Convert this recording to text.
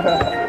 Ha ha ha.